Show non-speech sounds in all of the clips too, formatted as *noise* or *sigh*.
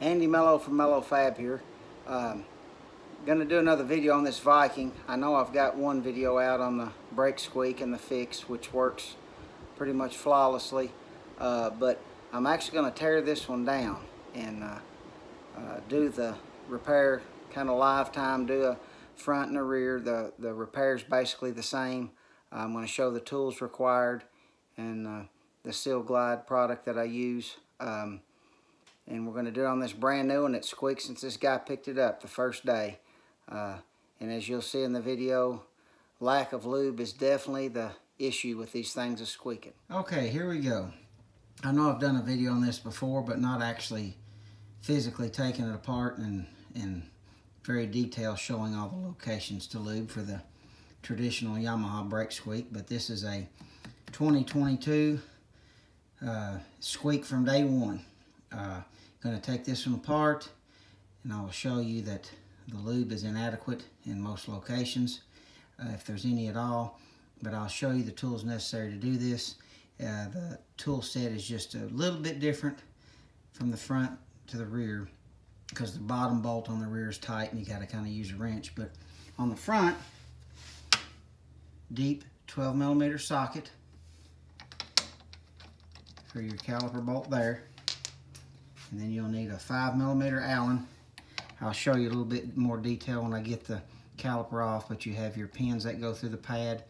Andy Mello from Mello Fab here. Um, gonna do another video on this Viking. I know I've got one video out on the brake squeak and the fix, which works pretty much flawlessly. Uh, but I'm actually gonna tear this one down and uh, uh, do the repair kind of lifetime, do a front and a rear. The, the repair is basically the same. I'm gonna show the tools required and uh, the Sil-Glyde product that I use. Um, and we're going to do it on this brand new one. It squeaks since this guy picked it up the first day. Uh, and as you'll see in the video, lack of lube is definitely the issue with these things of squeaking. Okay, here we go. I know I've done a video on this before, but not actually physically taking it apart and in very detail showing all the locations to lube for the traditional Yamaha brake squeak. But this is a 2022 uh, squeak from day one. Uh, going to take this one apart and I will show you that the lube is inadequate in most locations, uh, if there's any at all. But I'll show you the tools necessary to do this. Uh, the tool set is just a little bit different from the front to the rear because the bottom bolt on the rear is tight and you got to kind of use a wrench. But on the front, deep 12 millimeter socket for your caliper bolt there. And then you'll need a five millimeter Allen. I'll show you a little bit more detail when I get the caliper off, but you have your pins that go through the pad.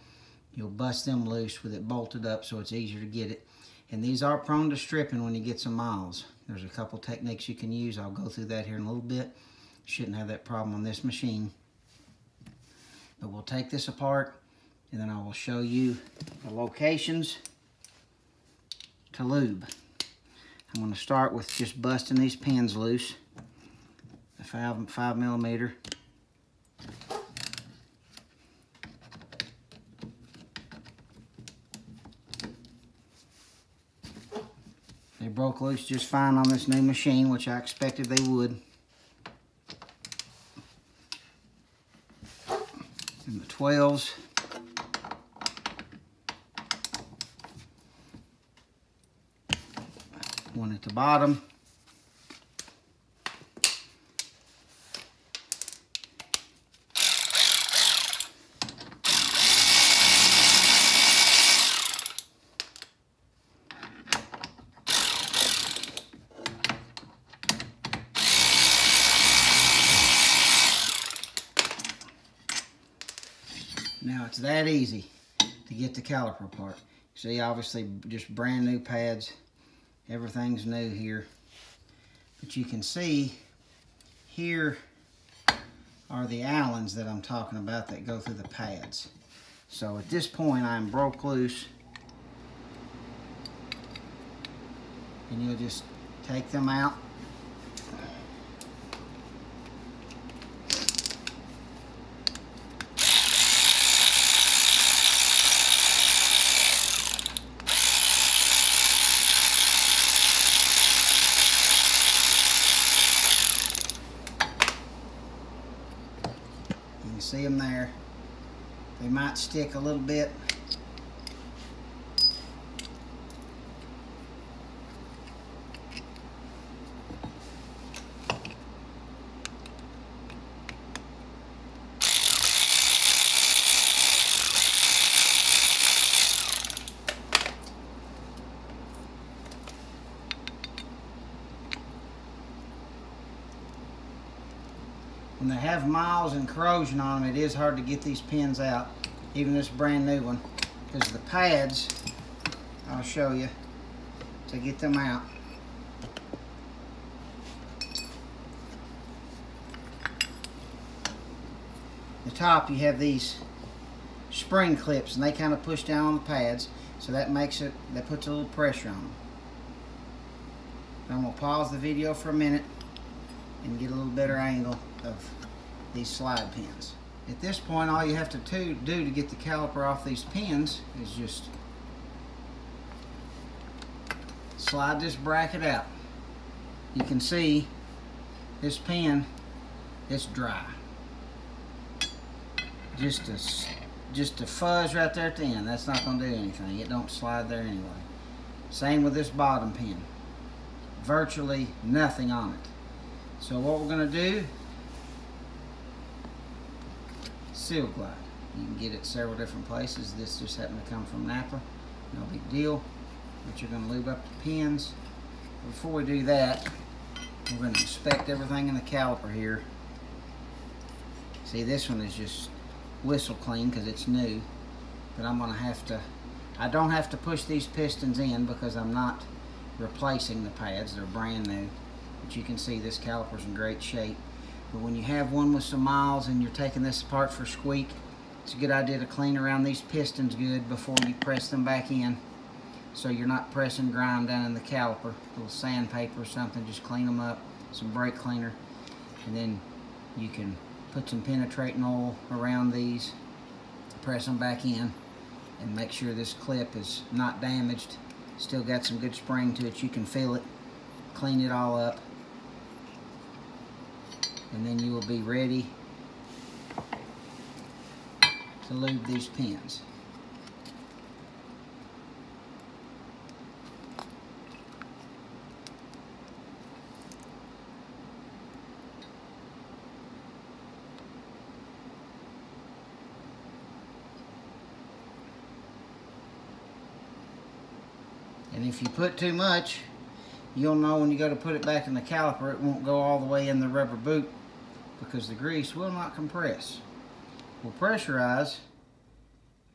You'll bust them loose with it bolted up so it's easier to get it. And these are prone to stripping when you get some miles. There's a couple techniques you can use. I'll go through that here in a little bit. Shouldn't have that problem on this machine. But we'll take this apart and then I will show you the locations to lube. I'm going to start with just busting these pins loose. The five, five millimeter. They broke loose just fine on this new machine, which I expected they would. And the 12s. one at the bottom. Now it's that easy to get the caliper apart. See, obviously just brand new pads everything's new here. But you can see here are the Allens that I'm talking about that go through the pads. So at this point I'm broke loose and you'll just take them out see them there. They might stick a little bit. when they have miles and corrosion on them, it is hard to get these pins out, even this brand new one, because the pads, I'll show you, to get them out. The top, you have these spring clips, and they kind of push down on the pads, so that makes it, that puts a little pressure on them. I'm going to pause the video for a minute and get a little better angle of these slide pins. At this point, all you have to do to get the caliper off these pins is just slide this bracket out. You can see this pin, it's dry. Just a, just a fuzz right there at the end. That's not going to do anything. It don't slide there anyway. Same with this bottom pin. Virtually nothing on it. So what we're gonna do, Sil-Glyde. You can get it several different places. This just happened to come from Napa. No big deal. But you're gonna lube up the pins. Before we do that, we're gonna inspect everything in the caliper here. See, this one is just whistle clean because it's new. But I'm gonna have to, I don't have to push these pistons in because I'm not replacing the pads. They're brand new. But you can see this caliper's in great shape. But when you have one with some miles and you're taking this apart for squeak, it's a good idea to clean around these pistons good before you press them back in. So you're not pressing grime down in the caliper. A little sandpaper or something, just clean them up. Some brake cleaner. And then you can put some penetrating oil around these, press them back in, and make sure this clip is not damaged. Still got some good spring to it. You can feel it. Clean it all up. And then you will be ready to lube these pins. And if you put too much, you'll know when you go to put it back in the caliper, it won't go all the way in the rubber boot because the grease will not compress. Will pressurize,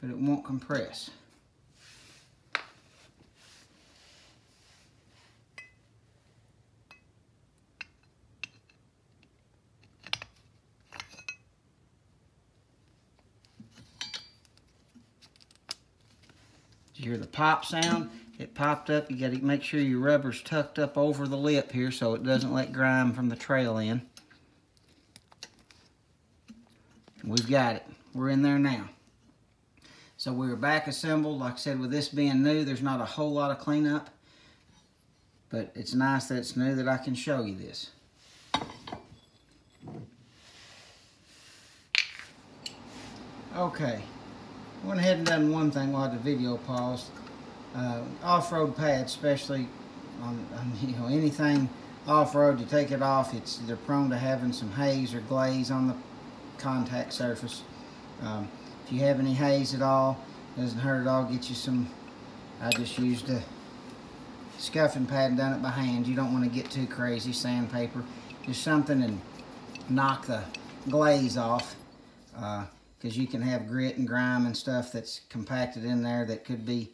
but it won't compress. Did you hear the pop sound? It popped up. You got to make sure your rubber's tucked up over the lip here so it doesn't let grime from the trail in. We've got it. We're in there now. So we are back assembled. Like I said, with this being new, there's not a whole lot of cleanup. But it's nice that it's new that I can show you this. Okay. Went ahead and done one thing while the video paused. Uh, off-road pads, especially on, on, *laughs* you know anything off-road, you take it off, it's they're prone to having some haze or glaze on the contact surface. Um, if you have any haze at all, doesn't hurt at all. Get you some. I just used a scuffing pad and done it by hand. You don't want to get too crazy. Sandpaper, just something and knock the glaze off. Because uh, you can have grit and grime and stuff that's compacted in there that could be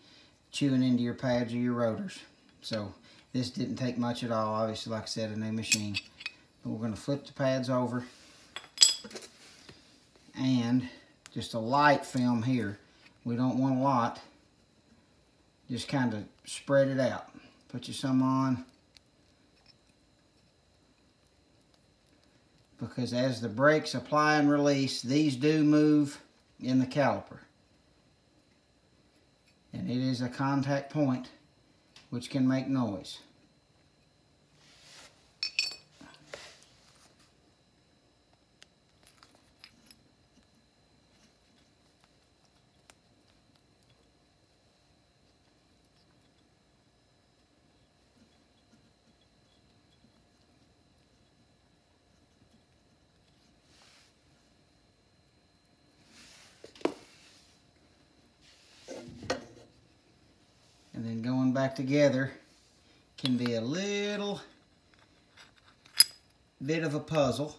chewing into your pads or your rotors. So this didn't take much at all. Obviously, like I said, a new machine. But we're going to flip the pads over. And just a light film here. We don't want a lot. Just kind of spread it out. Put you some on. Because as the brakes apply and release, these do move in the caliper and it is a contact point which can make noise. and then going back together can be a little bit of a puzzle.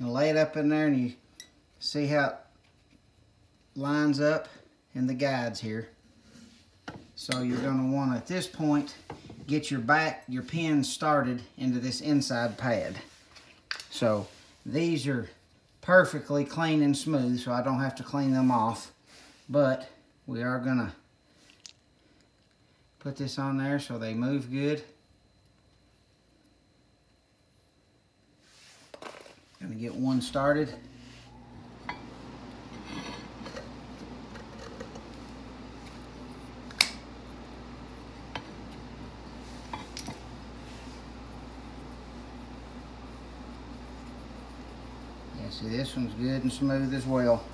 You lay it up in there and you see how it lines up in the guides here. So you're going to want to, at this point, get your back, your pin started into this inside pad. So these are perfectly clean and smooth, so I don't have to clean them off. But we are going to put this on there so they move good. Gonna get one started. see this one's good and smooth as well.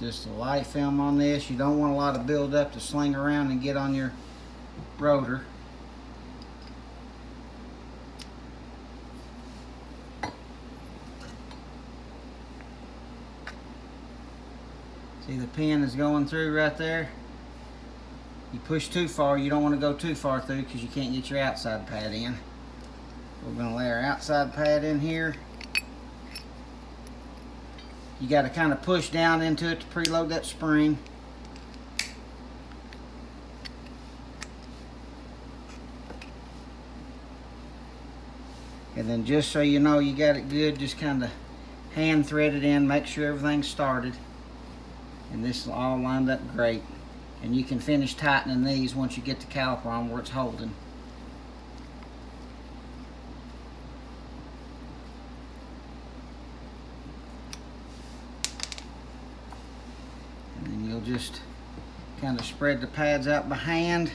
Just a light film on this. You don't want a lot of buildup to sling around and get on your rotor. See the pin is going through right there. You push too far, you don't want to go too far through because you can't get your outside pad in. We're going to lay our outside pad in here. You got to kind of push down into it to preload that spring. And then just so you know you got it good, just kind of hand thread it in, make sure everything's started. And this is all lined up great. And you can finish tightening these once you get the caliper on where it's holding. And then you'll just kind of spread the pads out by hand.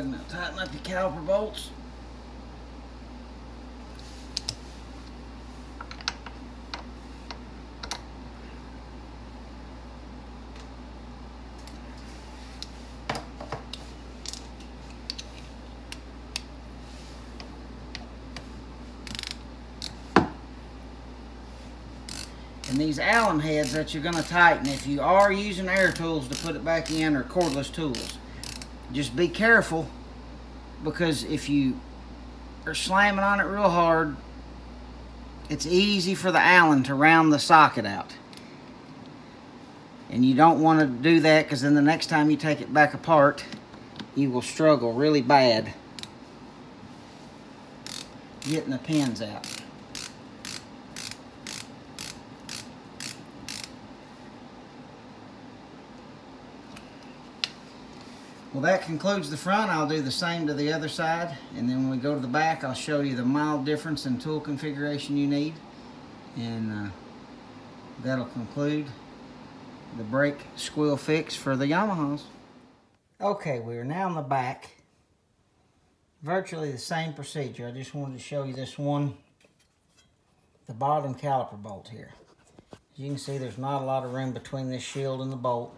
Now tighten up your caliper bolts. And these Allen heads that you're going to tighten, if you are using air tools to put it back in or cordless tools, just be careful because if you are slamming on it real hard, it's easy for the Allen to round the socket out. And you don't want to do that because then the next time you take it back apart, you will struggle really bad getting the pins out. Well, that concludes the front. I'll do the same to the other side. And then when we go to the back, I'll show you the mild difference in tool configuration you need. And uh, that'll conclude the brake squeal fix for the Yamahas. Okay, we're now in the back. Virtually the same procedure. I just wanted to show you this one, the bottom caliper bolt here. As you can see, there's not a lot of room between this shield and the bolt.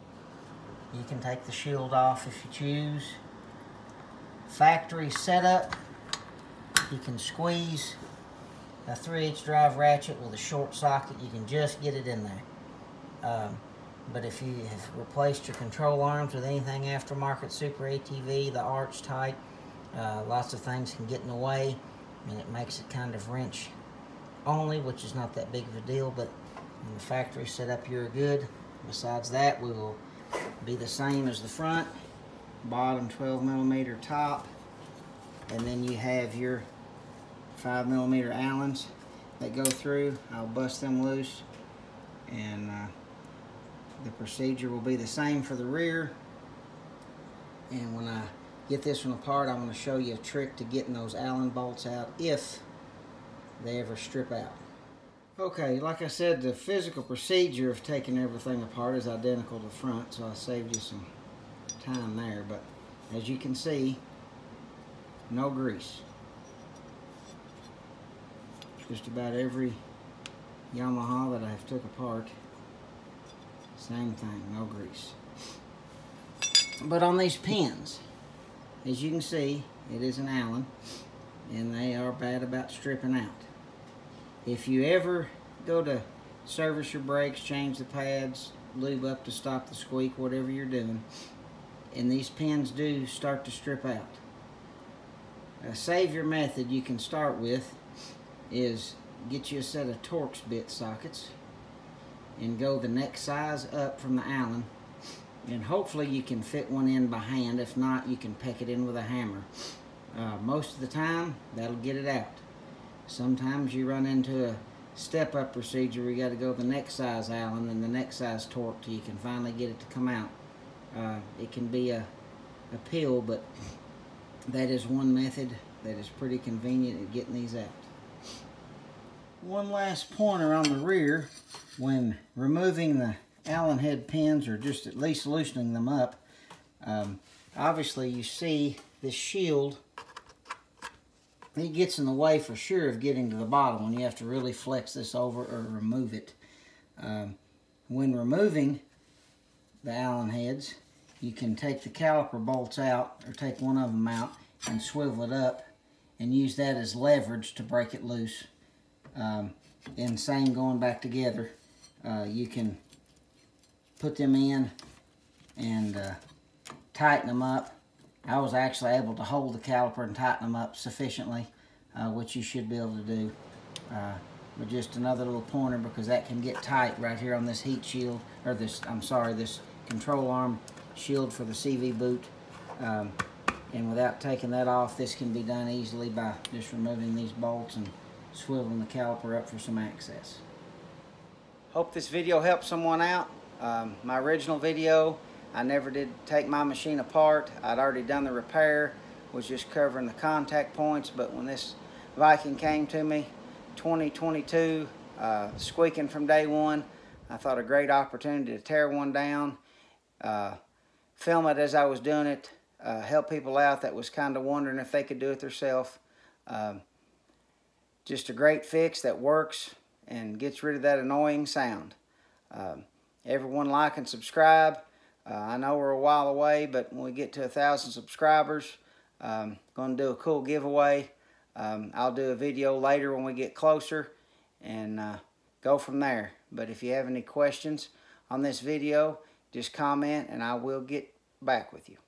You can take the shield off if you choose. Factory setup, you can squeeze a 3 8 drive ratchet with a short socket. You can just get it in there. Um, but if you have replaced your control arms with anything aftermarket Super ATV, the arch type, uh, lots of things can get in the way and it makes it kind of wrench only, which is not that big of a deal, but in the factory setup, you're good. Besides that, we will be the same as the front bottom 12 millimeter top and then you have your 5 millimeter Allens that go through. I'll bust them loose and uh, the procedure will be the same for the rear. And when I get this one apart I'm going to show you a trick to getting those Allen bolts out if they ever strip out Okay, like I said, the physical procedure of taking everything apart is identical to the front, so I saved you some time there. But as you can see, no grease. Just about every Yamaha that I've took apart, same thing, no grease. But on these pins, as you can see, it is an Allen, and they are bad about stripping out if you ever go to service your brakes, change the pads, lube up to stop the squeak, whatever you're doing, and these pins do start to strip out. A savior method you can start with is get you a set of Torx bit sockets and go the next size up from the Allen and hopefully you can fit one in by hand. If not, you can peck it in with a hammer. Uh, most of the time, that'll get it out. Sometimes you run into a step-up procedure you got to go the next size Allen and the next size torque till you can finally get it to come out. Uh, it can be a, a pill, but that is one method that is pretty convenient at getting these out. One last pointer on the rear, when removing the Allen head pins or just at least loosening them up, um, obviously you see this shield, it gets in the way for sure of getting to the bottom when you have to really flex this over or remove it. Um, when removing the Allen heads, you can take the caliper bolts out or take one of them out and swivel it up and use that as leverage to break it loose. Um, and same going back together. Uh, you can put them in and uh, tighten them up. I was actually able to hold the caliper and tighten them up sufficiently, uh, which you should be able to do. Uh, but just another little pointer because that can get tight right here on this heat shield, or this, I'm sorry, this control arm shield for the CV boot. Um, and without taking that off, this can be done easily by just removing these bolts and swiveling the caliper up for some access. Hope this video helped someone out. Um, my original video, I never did take my machine apart. I'd already done the repair, was just covering the contact points, but when this Viking came to me, 2022, uh, squeaking from day one, I thought a great opportunity to tear one down, uh, film it as I was doing it, uh, help people out that was kind of wondering if they could do it themselves. Um, just a great fix that works and gets rid of that annoying sound. Um, everyone like and subscribe. Uh, I know we're a while away, but when we get to a thousand subscribers, um, going to do a cool giveaway. Um, I'll do a video later when we get closer and uh, go from there. But if you have any questions on this video, just comment and I will get back with you.